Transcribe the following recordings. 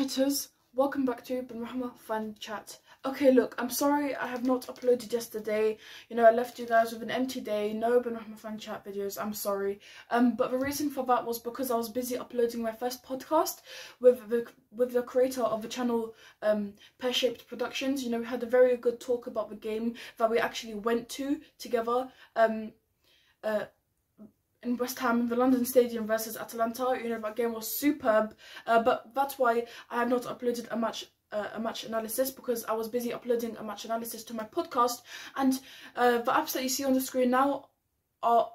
chatters, welcome back to Benrahma Fan Chat. Okay, look, I'm sorry I have not uploaded yesterday. You know, I left you guys with an empty day, no Benrahma Fan Chat videos, I'm sorry. Um, but the reason for that was because I was busy uploading my first podcast with the, with the creator of the channel, um, Pear Shaped Productions. You know, we had a very good talk about the game that we actually went to together. Um, uh, in West Ham, the London Stadium versus Atalanta. You know that game was superb, uh, but that's why I have not uploaded a match uh, a match analysis because I was busy uploading a match analysis to my podcast. And uh, the apps that you see on the screen now are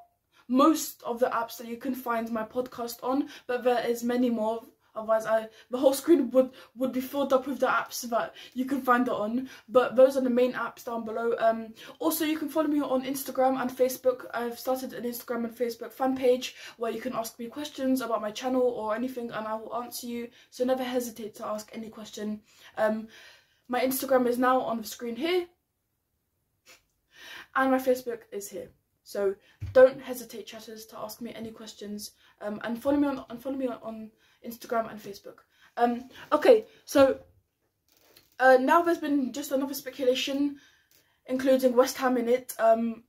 most of the apps that you can find my podcast on, but there is many more otherwise I the whole screen would would be filled up with the apps that you can find it on. But those are the main apps down below. Um also you can follow me on instagram and facebook. I've started an instagram and facebook fan page where you can ask me questions about my channel or anything and i will answer you. So never hesitate to ask any question. Um my instagram is now on the screen here. And my facebook is here so don't hesitate chatters to ask me any questions um, and follow me on and follow me on, Instagram and Facebook. Um, okay, so uh, now there's been just another speculation, including West Ham in it. Um,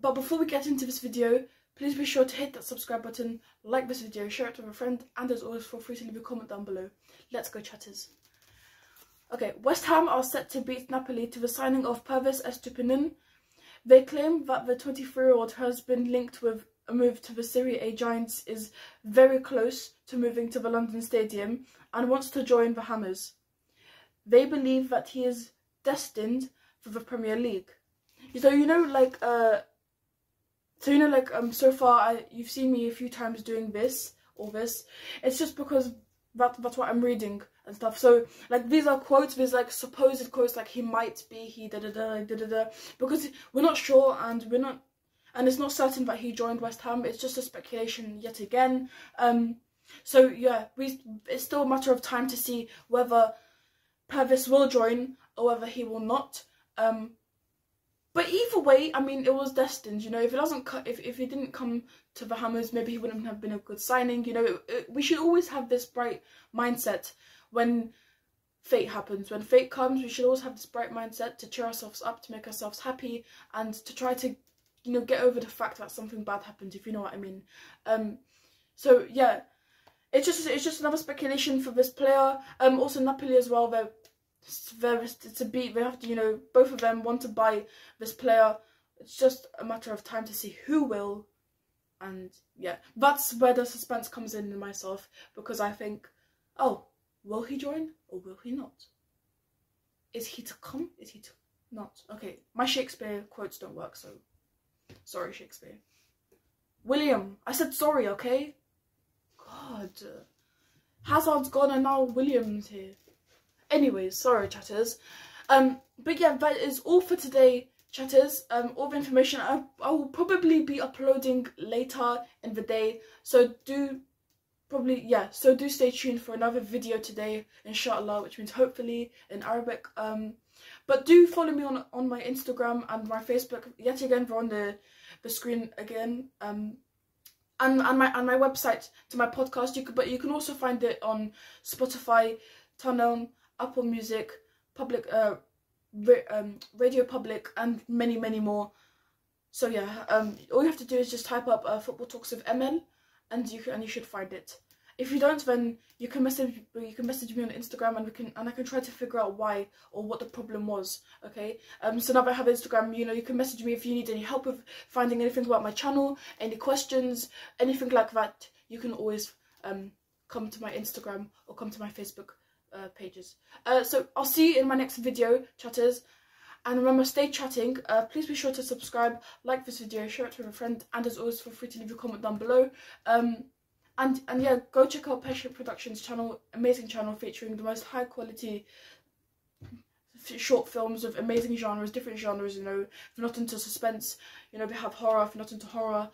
but before we get into this video, please be sure to hit that subscribe button, like this video, share it with a friend, and as always, feel free to leave a comment down below. Let's go, chatters. Okay, West Ham are set to beat Napoli to the signing of Pervis Estupinan. They claim that the 23-year-old has been linked with a move to the Serie A Giants is very close to moving to the London Stadium and wants to join the Hammers. They believe that he is destined for the Premier League. So you know, like, uh, so you know, like, um, so far I, you've seen me a few times doing this or this. It's just because that that's what I'm reading and stuff. So like these are quotes, these like supposed quotes, like he might be, he da da da da da da, because we're not sure and we're not and it's not certain that he joined West Ham. It's just a speculation yet again. Um, so yeah, we it's still a matter of time to see whether Pervis will join or whether he will not. Um, but either way, I mean, it was destined. You know, if it doesn't, if if he didn't come to the Hammers, maybe he wouldn't have been a good signing. You know, it, it, we should always have this bright mindset when fate happens. When fate comes, we should always have this bright mindset to cheer ourselves up, to make ourselves happy, and to try to you know get over the fact that something bad happened if you know what i mean. Um so yeah it's just it's just another speculation for this player. Um also napoli as well they're they're to beat. They have to you know both of them want to buy this player. It's just a matter of time to see who will. And yeah that's where the suspense comes in in myself because i think oh will he join or will he not is he to come is he to not okay my shakespeare quotes don't work so Sorry, Shakespeare. William. I said sorry, okay? God. Hazard's gone and now William's here. Anyways, sorry, chatters. Um, but yeah, that is all for today, chatters. Um, all the information I, I will probably be uploading later in the day. So do probably yeah so do stay tuned for another video today inshallah which means hopefully in arabic um but do follow me on on my instagram and my facebook yet again they're on the the screen again um and and my and my website to my podcast. You could but you can also find it on spotify TuneIn apple music public uh um radio public and many many more. So yeah um all you have to do is just type up uh, football talks of Amel and you can and you should find it. If you don't, then you can message you can message me on Instagram and we can and I can try to figure out why or what the problem was. Okay. Um. So now that I have Instagram, you know, you can message me if you need any help with finding anything about my channel, any questions, anything like that. You can always um come to my Instagram or come to my Facebook uh, pages. Uh. So I'll see you in my next video, chatters. And remember, stay chatting. Uh, please be sure to subscribe, like this video, share it with a friend, and as always, feel free to leave a comment down below. Um, and and yeah, go check out Shaped Productions channel, amazing channel featuring the most high quality short films of amazing genres, different genres. You know, if you're not into suspense, you know, we have horror. If you're not into horror,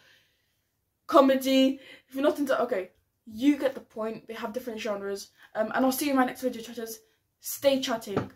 comedy. If you're not into okay, you get the point. They have different genres. Um, and I'll see you in my next video, chatters. Stay chatting.